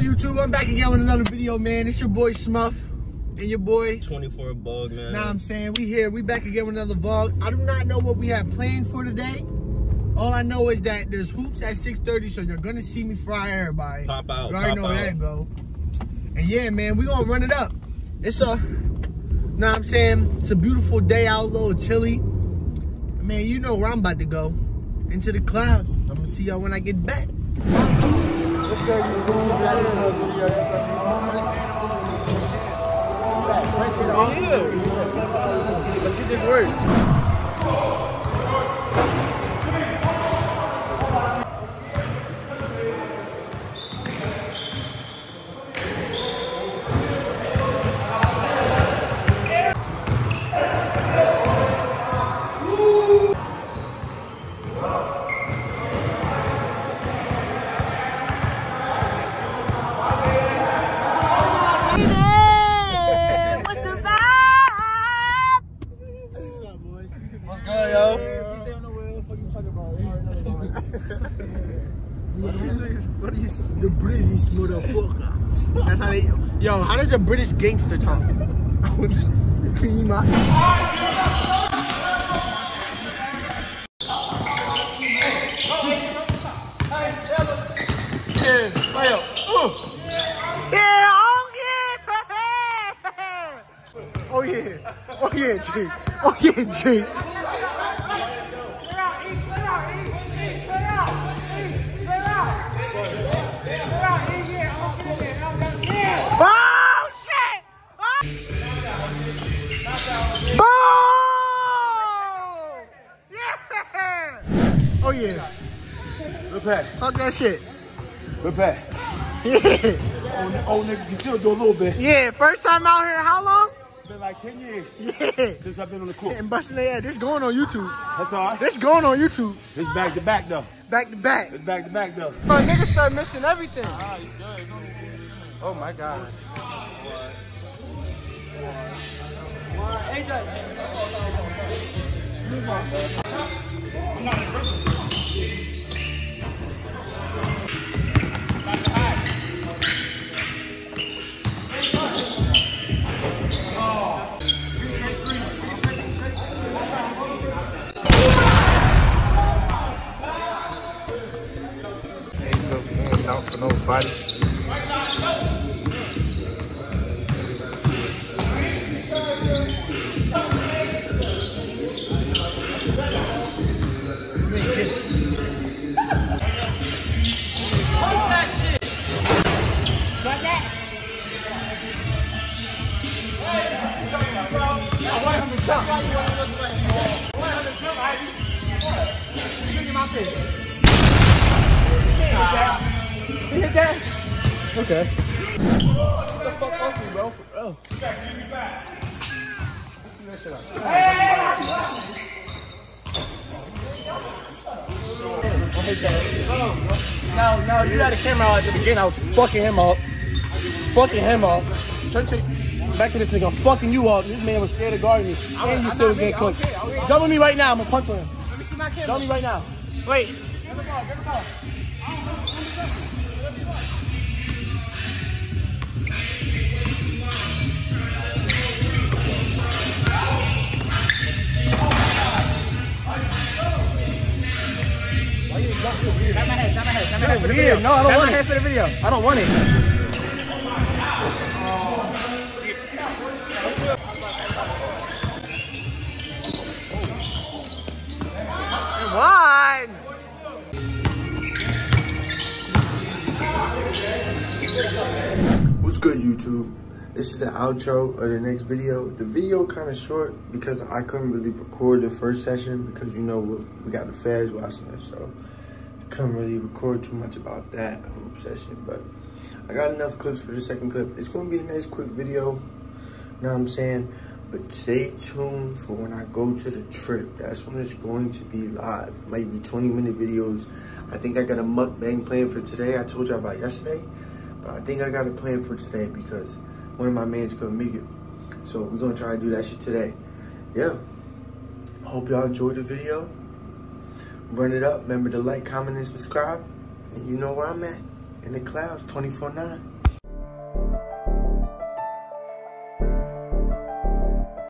YouTube? I'm back again with another video, man. It's your boy Smuff and your boy 24 bug, man. Nah, I'm saying we here. We back again with another vlog. I do not know what we have planned for today. All I know is that there's hoops at 6:30, so you're gonna see me fry everybody. Pop out, You already know out. that go. And yeah, man, we gonna run it up. It's a, nah, I'm saying it's a beautiful day out, a little chilly. Man, you know where I'm about to go. Into the clouds. I'm gonna see y'all when I get back. Let's get this work. What's the vibe? What's up, boys? What's good, yo? You say I don't know what the fuck you talking about. You already know what are you? The British motherfucker. That's how they. Yo, how does a British gangster talk? Can you not? Oh! Oh yeah, oh yeah, G. Oh yeah, G. Oh yeah. Good pass. Talk that shit. Good pass. Yeah. Old, old nigga can still do a little bit. Yeah, first time out here, how long? Been like 10 years Yeah. since I've been on the court. And busting their ass. This going on YouTube. That's all right. This going on YouTube. It's back to back though. Back to back. It's back to back though. Bro, niggas start missing everything. Oh my god. body. jump. 100 jump, I. Shoot in my face. Yeah out for nobody. Okay. What the fuck off you, bro? For real. No, no, you had a camera out at the beginning. I was fucking him up. Fucking him up. Turn to back to this nigga. I'm fucking you up. This man was scared of guarding me. And you said was getting cooked. Double me right now. I'm gonna punch on him. Let me see my camera. Double me right now. Wait. That's weird. No, I don't want it. for the video. I don't want it. One. Good, YouTube? This is the outro of the next video. The video kind of short because I couldn't really record the first session because you know we got the fans watching us, so couldn't really record too much about that hoop session. But I got enough clips for the second clip. It's gonna be a nice quick video. Know what I'm saying? But stay tuned for when I go to the trip. That's when it's going to be live. Might be 20 minute videos. I think I got a mukbang plan for today. I told you about yesterday. But I think I got a plan for today because one of my mans gonna make it. So we're gonna try to do that shit today. Yeah. Hope y'all enjoyed the video. Run it up. Remember to like, comment, and subscribe. And you know where I'm at. in the clouds 24 9.